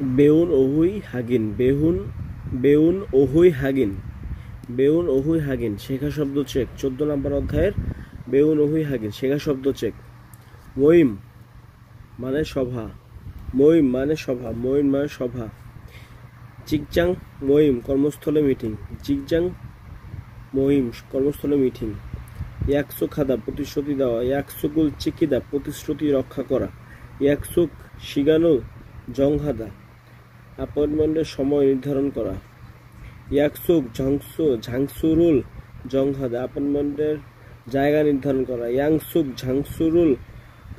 বেউন ওহুই হাগিন, বেহুন, বেউন ওহুই হাগিন, বেউন ওহুই হাগিন, শেখা শব্দ চেক, চোদ্দ নম্বর অধ্যায়ের বেউন ওহুই হাগিন, শেখা শব্দ চেক। মইম মানে সভা মইম মানে সভা মইম মানে সভা। চিকজাং মইম কর্মস্থলে মিটিং চিকজাং মহিম কর্মস্থলে মিটিং। ইয়াকসুক হাদা প্রতিশ্রুতি দেওয়া, ইয়াকসুকুল চিকিদা, প্রতিশ্রুতি রক্ষা করা। ইয়াকসুক শিগানু জংহাদা। অ্যাপয়েন্টমেন্টের সময় নির্ধারণ করা। ইয়াকসুক, ঝাংসু, ঝাংসুরুল, জংহাদা, অ্যাপয়েন্টমেন্টের জায়গা নির্ধারণ করা। ইয়াংসুক, ঝাংসুরুল,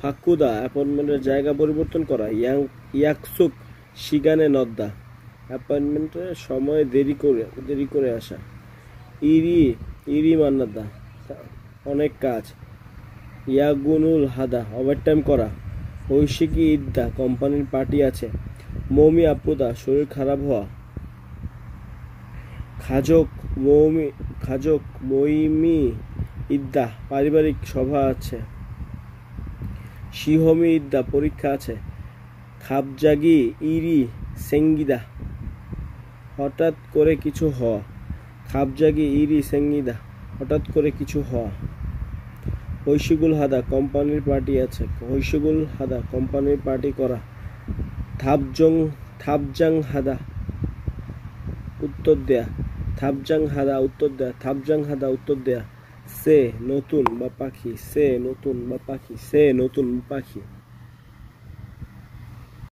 ফাকুদা, অ্যাপয়েন্টমেন্টের জায়গা পরিবর্তন করা। ইয়াং, ইয়াকসুক, শিগানে নদ্দা, অ্যাপয়েন্টমেন্টের সময় দেরি করে দেরি করে আসা। ইরি ইরি মান্নাদা, অনেক কাজ। ইয়াগুনুল হাদা, ওভারটাইম করা। ঐশিকী ইদ্দা, কোম্পানির পার্টি আছে। মৌমি আপুদা শরীর খারাপ হওয়া। খাজক মৌমি, খাজক মইমি ইদ্দা, পারিবারিক সভা আছে। শিহমি ইদ্দা, পরীক্ষা আছে। খাবজাগি, ইরি, সেঙ্গিদা। হঠাৎ করে কিছু হওয়া। খাবজাগি, ইরি, সেঙ্গিদা, হঠাৎ করে কিছু হওয়া। হৈশিগুল হাদা কোম্পানির পার্টি আছে। হৈশিগুল হাদা কোম্পানির পার্টি করা। থাবজং থাপজাং হাদা। উত্তর দেয়া। থাপজাং হাদা, উত্তর দেয়া। থাপজাং হাদা, উত্তর দেয়া। সে নতুন বা পাখি, সে নতুন বা পাখি, সে নতুন পাখি।